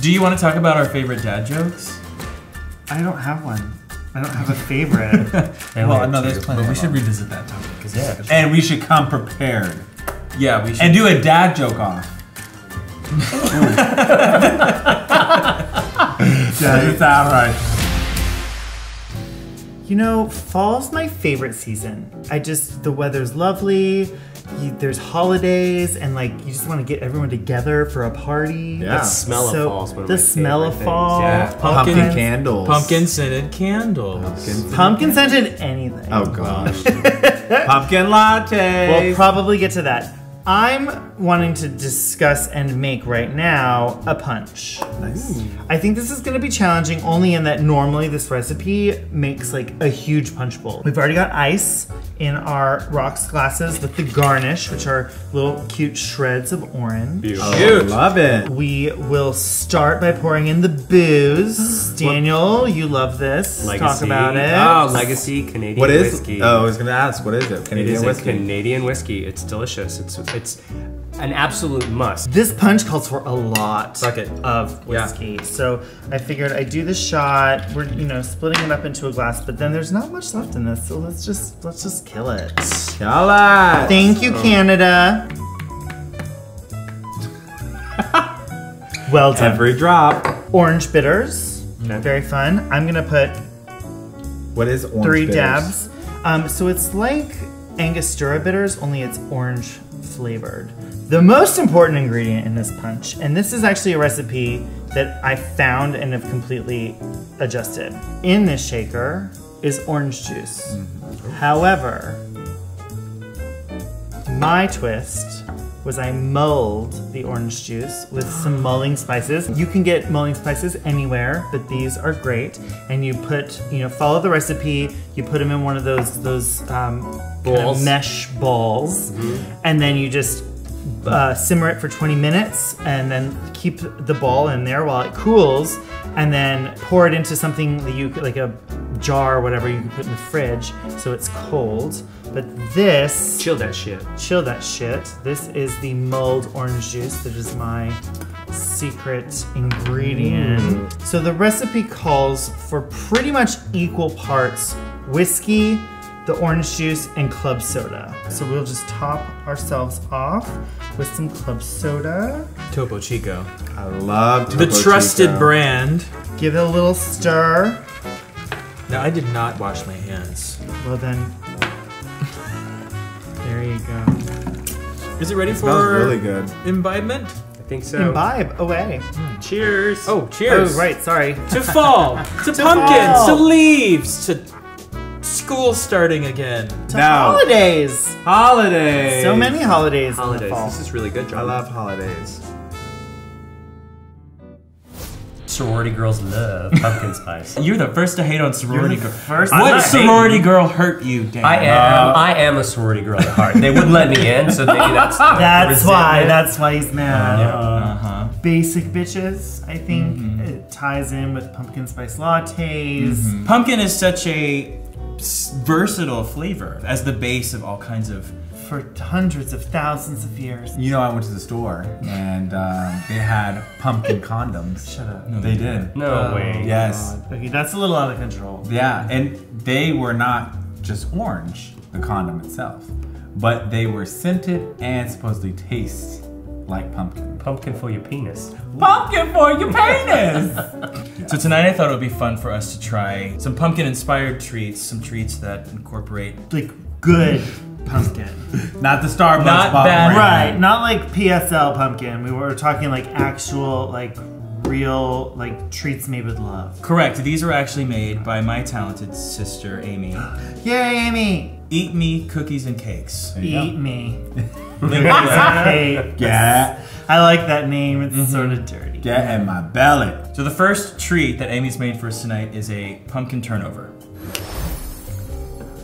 Do you want to talk about our favorite dad jokes? I don't have one. I don't have a favorite. well, no, there's plenty. But we should revisit that topic. 'cause it's such And we should come prepared yeah, we should. and do a dad joke off. Doesn't sound right. you know, fall's my favorite season. I just the weather's lovely. You, there's holidays and like you just want to get everyone together for a party. Yeah. The smell of fall is one of the my smell of fall, things. Yeah. Pumpkin pumpkins, candles. pumpkin scented candles. Pumpkin. pumpkin scented anything. Oh gosh. Pumpkin lattes. We'll probably get to that. I'm wanting to discuss and make right now a punch. nice. I think this is gonna be challenging only in that normally this recipe makes like a huge punch bowl. We've already got ice in our rocks glasses with the garnish, which are little cute shreds of orange. Beautiful. Oh, love it. We will start by pouring in the booze. Daniel, you love this. Legacy. Talk about it. Oh, Legacy Canadian What is? whiskey. Oh, I was gonna ask. What is it? it Canadian is whiskey. a Canadian whiskey. It's delicious. It's it's an absolute must. This punch calls for a lot Suck it. of Yeah. whiskey. So I figured I'd do the shot. We're, you know, splitting it up into a glass, but then there's not much left in this. So let's just let's just kill it. Y'all Thank you, Canada. well done. Every drop. Orange bitters. Very fun. I'm gonna put What is orange three bitters? dabs. Um, so it's like Angostura bitters, only it's orange flavored. The most important ingredient in this punch, and this is actually a recipe that I found and have completely adjusted. In this shaker is orange juice. Mm-hmm. However, my twist was I mulled the orange juice with some mulling spices. You can get mulling spices anywhere, but these are great. And you put, you know, follow the recipe. You put them in one of those those um, kind of mesh balls, and then you just uh, simmer it for 20 minutes, and then keep the ball in there while it cools, and then pour it into something that you like a jar or whatever you can put in the fridge, so it's cold. But this Chill that shit. chill that shit. This is the mulled orange juice that is my secret ingredient. Mm. So the recipe calls for pretty much equal parts whiskey, the orange juice, and club soda. So we'll just top ourselves off with some club soda. Topo Chico. I love The trusted Chico. brand. Give it a little stir. Now, I did not wash my hands. Well then, there you go. Is it ready Smells for really good. imbibement? I think so. Imbibe away. Hmm. Cheers. Oh, cheers. Oh, right, sorry. To fall, to, pumpkins, fall. to leaves, to school starting again. To No. holidays. Holidays. So many holidays, in the Holidays. fall. This is really good, John. I love holidays. Sorority girls love pumpkin spice. You're the first to hate on sorority You're the girl. first What to hate. sorority girl hurt you, Dan? I am. Uh, I am a sorority girl at heart. They wouldn't let me in, so maybe that's. That's why. That's why he's mad. Uh, uh huh. Basic bitches. I think mm-hmm. it ties in with pumpkin spice lattes. Mm-hmm. Pumpkin is such a versatile flavor as the base of all kinds of. For hundreds of thousands of years. You know, I went to the store and um, they had pumpkin condoms. Shut up. They did. No Oh, way. Yes. God. Okay, that's a little out of control. Yeah, and they were not just orange, the condom itself, but they were scented and supposedly taste like pumpkin. Pumpkin for your penis. Pumpkin for your penis! So tonight I thought it would be fun for us to try some pumpkin-inspired treats, some treats that incorporate. Like good pumpkin. not the Starbucks Not bottle bad. brand. right. Not like PSL pumpkin. We were talking like actual, like real, like treats made with love. Correct. These are actually made by my talented sister Amy. Yay, Amy! Eat me cookies and cakes. Eat go. me. Okay. Get, I like that name. It's mm-hmm. sort of dirty. get in my belly. So the first treat that Amy's made for us tonight is a pumpkin turnover.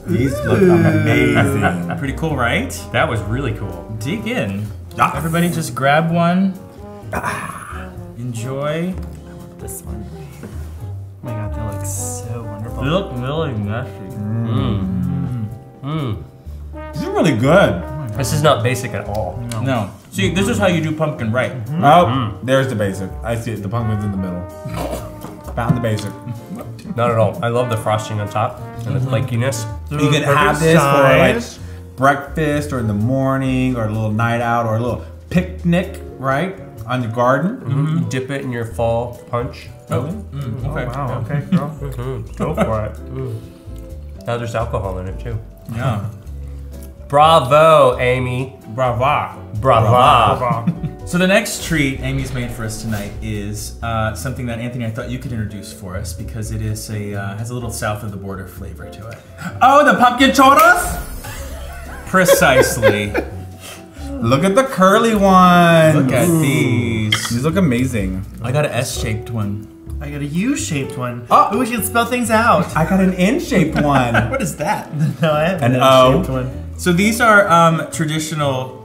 These look amazing. Pretty cool, right? That was really cool. Dig in. Ah. Everybody just grab one. Ah. Enjoy. I love this one. Oh my god, that looks so wonderful. They look really messy. Mmm. Mm. Mm. These are really good. Oh this is not basic at all. No, See, this is how you do pumpkin right. Mm-hmm. Oh, mm-hmm. there's the basic. I see it. The pumpkin's in the middle. Found the basic. Not at all. I love the frosting on top and the mm-hmm. flakiness. You can have this for like breakfast or in the morning or a little night out or a little picnic, right? On the garden. Mm-hmm. You dip it in your fall punch. Oh, mm, okay. Oh, wow, okay, girl. Go for it. Now there's alcohol in it too. Yeah. Bravo, Amy. Brava. Brava. So the next treat Amy's made for us tonight is uh, something that Anthony I thought you could introduce for us because it is a uh, has a little south of the border flavor to it. Oh, the pumpkin churros! Precisely. Look at the curly ones. Look at these. These look amazing. I got an S-shaped one. I got a U-shaped one. Oh. Oh, we can spell things out. I got an N-shaped one. What is that? No, I have An an O. S-shaped one. So these are um, traditional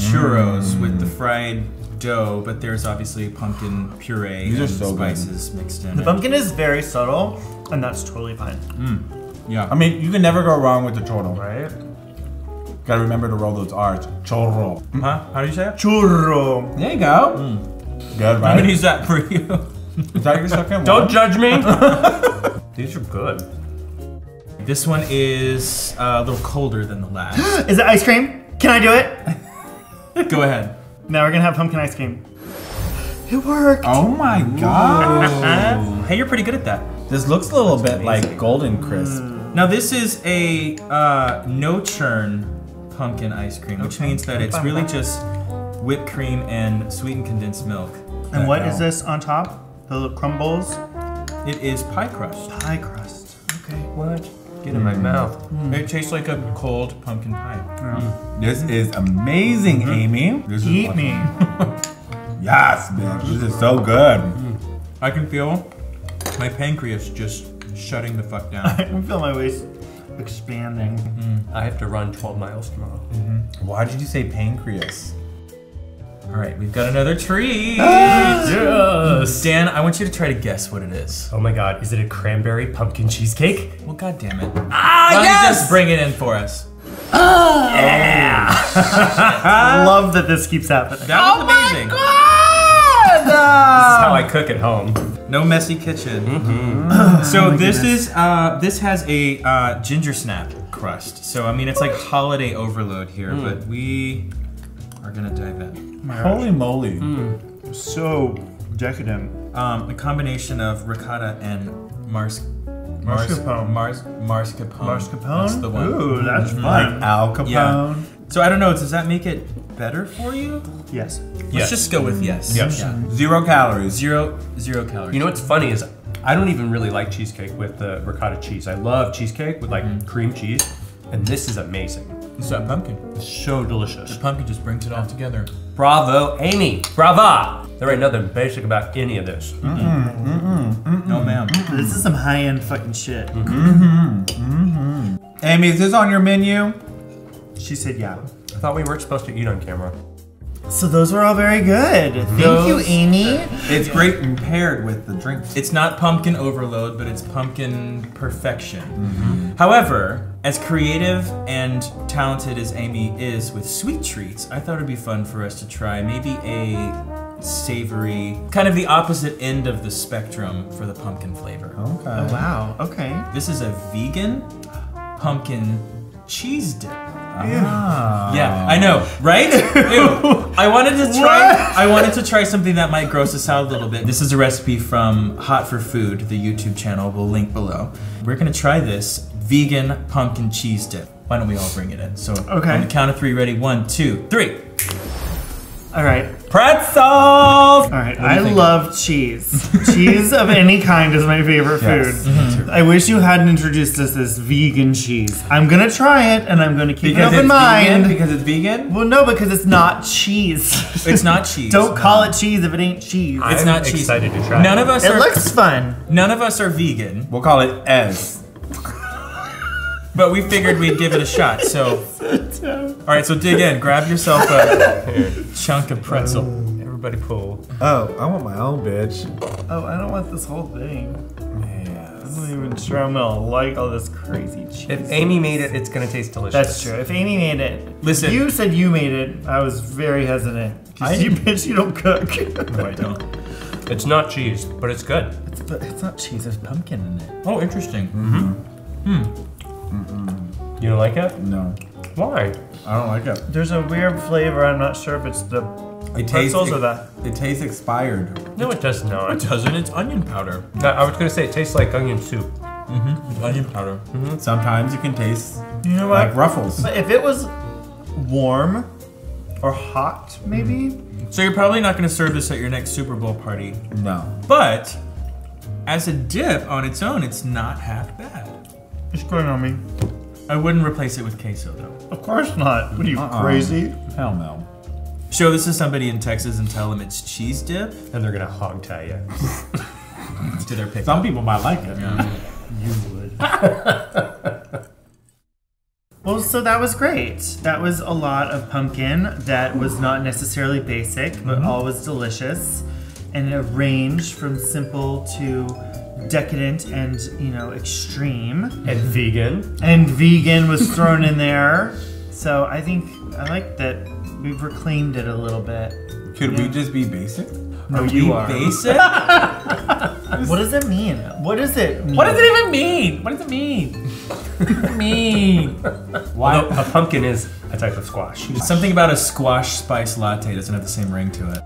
churros with the mm. fried dough, but there's obviously pumpkin puree These are and so good. spices mixed in. The it. pumpkin is very subtle, and that's totally fine, mm, Yeah. I mean, you can never go wrong with the choro. right? Gotta remember to roll those R's. Choro. Huh? How do you say it? Churro. There you go. Mm. Good, I'm right? gonna use that for you. Is that your second Don't one? judge me. These are good. this one is uh, a little colder than the last. Is it ice cream? Can I do it? Go ahead. Now we're gonna have pumpkin ice cream. It worked. Oh my god. Hey, you're pretty good at that. This looks a little bit like golden crisp. Now this is a uh, no churn pumpkin ice cream, which means that it's really just whipped cream and sweetened condensed milk. And what is this on top? The little crumbles? It is pie crust. Pie crust. Okay. What? Get in my mm. mouth. It tastes like a cold pumpkin pie. Mm. This is amazing, mm-hmm. Amy. This is Eat me. Yes, bitch. This is so good. Mm. I can feel my pancreas just shutting the fuck down. I can feel my waist expanding. I have to run 12 miles tomorrow. Mm-hmm. Why did you say pancreas? All right, we've got another treat. Yes. Dan, I want you to try to guess what it is. Oh my god, is it a cranberry pumpkin cheesecake? Well, god damn it. Ah, Why don't you just bring it in for us? Oh. Yeah! I love that this keeps happening. That was amazing. This is how I cook at home. No messy kitchen. so this is uh, this has a uh, ginger snap crust. So I mean it's like holiday overload here, but we are gonna dive in. Holy moly. Hmm. So decadent. Um, a combination of ricotta and mars. Mascarpone. Mars, mascarpone. Mascarpone? That's the one. Ooh, that's mm-hmm. Like fun. Al Capone. Yeah. So I don't know. Does that make it better for you? Yes. Let's Yes. just go with mm-hmm. yes. Yes. Yeah. Zero calories. Zero zero calories. You know what's funny is I don't even really like cheesecake with the ricotta cheese. I love cheesecake with like mm-hmm. cream cheese, and this is amazing. It's that pumpkin. It's so delicious. Pumpkin just brings it all together. Bravo, Amy. Brava. There ain't nothing basic about any of this. No ma'am. This is some high-end fucking shit. Mm-hmm. Mm-hmm, mm-hmm. Amy, is this on your menu? She said yeah. I thought we weren't supposed to eat on camera. So those were all very good. Thank you, Amy. It's great and paired with the drinks. It's not pumpkin overload, but it's pumpkin perfection. However, as creative and talented as Amy is with sweet treats, I thought it'd be fun for us to try maybe a savory, kind of the opposite end of the spectrum for the pumpkin flavor. Okay. Oh wow. Okay. This is a vegan pumpkin cheese dip. Ah. Yeah, I know, right? Ew. I wanted to try. I wanted to try something that might gross us out a little bit. This is a recipe from Hot for Food, the YouTube channel. We'll link below. We're gonna try this vegan pumpkin cheese dip. Why don't we all bring it in? So Okay. on the count of three, ready? One, two, three. All right. Pretzels! All right. I think? love cheese. cheese of any kind is my favorite Yes. food. Mm-hmm. I wish you hadn't introduced us as vegan cheese. I'm gonna try it, and I'm gonna keep Because an open it's mind. vegan? Because it's vegan? well, no, because it's not cheese. It's not cheese. Don't call it cheese if it ain't cheese. It's I'm not cheese. excited to try None it. of us it are. looks fun. none of us are vegan, We'll call it S. but we figured we'd give it a shot. So, all right. So dig in. Grab yourself a chunk of pretzel. Um, Everybody pull. Oh, I want my own bitch. Oh, I don't want this whole thing. Yeah. I'm not even sure I'm gonna like all this crazy cheese. If Amy made it, it's gonna taste delicious. That's true. If Amy made it, Listen. you said you made it. I was very hesitant. 'Cause I- you bitch, you don't cook. No, I don't. It's not cheese, but it's good. it's, but it's not cheese. There's pumpkin in it. Oh, interesting. Mm-hmm. Hmm. You don't like it? No, Why? I don't like it. There's a weird flavor. I'm not sure if it's the It tastes. pretzels or that. It tastes expired. No, it does not. It doesn't. It's onion powder. No, I was gonna say it tastes like onion soup. It's onion powder. Mm-hmm. Sometimes you can taste You know what? like ruffles. But if it was warm or hot, maybe. Mm-hmm. So you're probably not going to serve this at your next Super Bowl party, No. but as a dip on its own, it's not half bad. It's going on me. I wouldn't replace it with queso though. Of course not. What are you Uh-uh. crazy? Hell no. Show this to somebody in Texas and tell them it's cheese dip And they're gonna hog tie you. to their pick. Some people might like it. You would. well, so that was great. That was a lot of pumpkin that was not necessarily basic, but mm-hmm. all was delicious. And it ranged from simple to decadent and, you know, extreme. And vegan. And vegan was thrown in there. So I think I like that we've reclaimed it a little bit. Could we just be basic? No, you basic? What does it mean? What does it mean? What does it even mean? What does it mean? mean. Why? Although a pumpkin is a type of squash. Something about a squash spice latte doesn't have the same ring to it.